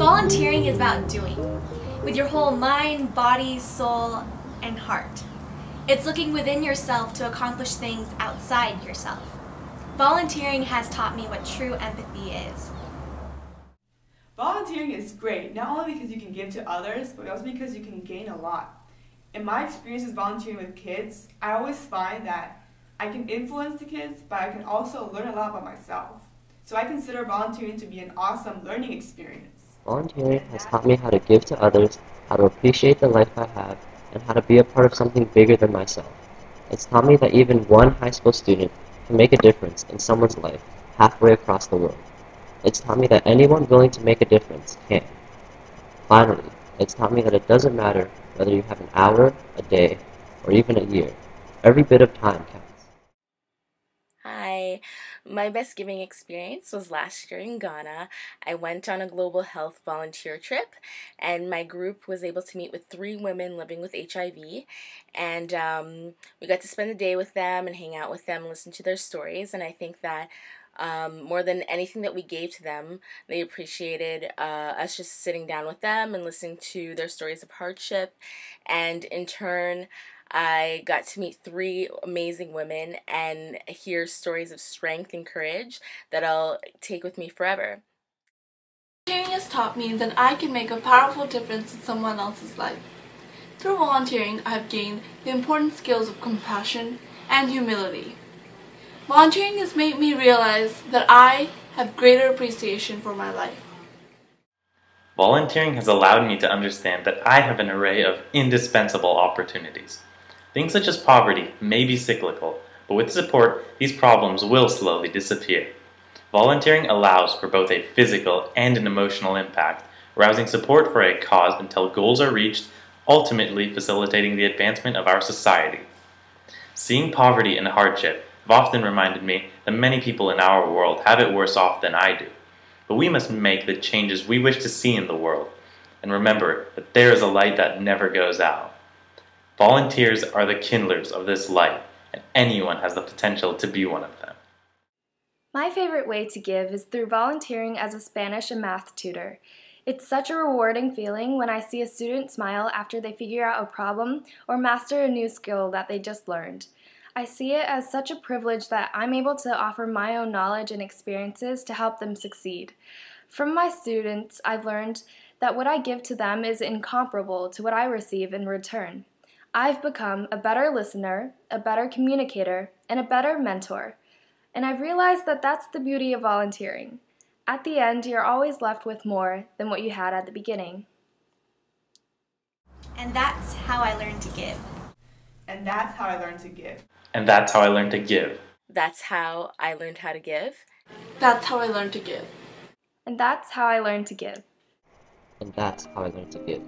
Volunteering is about doing, with your whole mind, body, soul, and heart. It's looking within yourself to accomplish things outside yourself. Volunteering has taught me what true empathy is. Volunteering is great, not only because you can give to others, but also because you can gain a lot. In my experiences volunteering with kids, I always find that I can influence the kids, but I can also learn a lot about myself. So I consider volunteering to be an awesome learning experience. Volunteering has taught me how to give to others, how to appreciate the life I have, and how to be a part of something bigger than myself. It's taught me that even one high school student can make a difference in someone's life halfway across the world. It's taught me that anyone willing to make a difference can. Finally, it's taught me that it doesn't matter whether you have an hour, a day, or even a year. Every bit of time counts. My best giving experience was last year in Ghana. I went on a global health volunteer trip, and my group was able to meet with three women living with HIV. And um, we got to spend the day with them and hang out with them, listen to their stories. And I think that um, more than anything that we gave to them, they appreciated uh, us just sitting down with them and listening to their stories of hardship. And in turn, I got to meet three amazing women and hear stories of strength and courage that I'll take with me forever. Volunteering has taught me that I can make a powerful difference in someone else's life. Through volunteering, I have gained the important skills of compassion and humility. Volunteering has made me realize that I have greater appreciation for my life. Volunteering has allowed me to understand that I have an array of indispensable opportunities. Things such as poverty may be cyclical, but with support, these problems will slowly disappear. Volunteering allows for both a physical and an emotional impact, rousing support for a cause until goals are reached, ultimately facilitating the advancement of our society. Seeing poverty and hardship have often reminded me that many people in our world have it worse off than I do. But we must make the changes we wish to see in the world, and remember that there is a light that never goes out. Volunteers are the kindlers of this light, and anyone has the potential to be one of them. My favorite way to give is through volunteering as a Spanish and math tutor. It's such a rewarding feeling when I see a student smile after they figure out a problem or master a new skill that they just learned. I see it as such a privilege that I'm able to offer my own knowledge and experiences to help them succeed. From my students, I've learned that what I give to them is incomparable to what I receive in return. I've become a better listener, a better communicator, and a better mentor. And I've realized that that's the beauty of volunteering. At the end, you're always left with more than what you had at the beginning. And that's how I learned to give. And that's how I learned to give. And that's how I learned to give. That's how I learned how to give. That's how I learned to give. And that's how I learned to give. And that's how I learned to give.